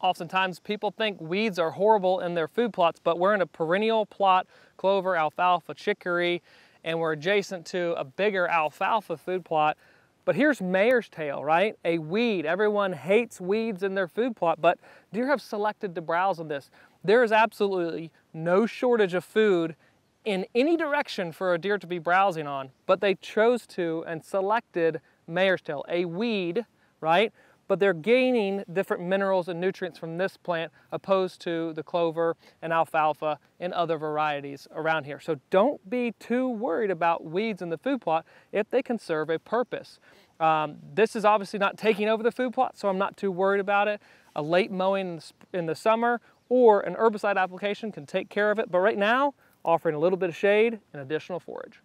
Oftentimes people think weeds are horrible in their food plots, but we're in a perennial plot, clover, alfalfa, chicory, and we're adjacent to a bigger alfalfa food plot. But here's mare's tail, right? A weed. Everyone hates weeds in their food plot, but deer have selected to browse on this. There is absolutely no shortage of food in any direction for a deer to be browsing on, but they chose to and selected mare's tail, a weed, right? But they're gaining different minerals and nutrients from this plant opposed to the clover and alfalfa and other varieties around here. So don't be too worried about weeds in the food plot if they can serve a purpose. Um, this is obviously not taking over the food plot, so I'm not too worried about it. A late mowing in the summer or an herbicide application can take care of it. But right now, offering a little bit of shade and additional forage.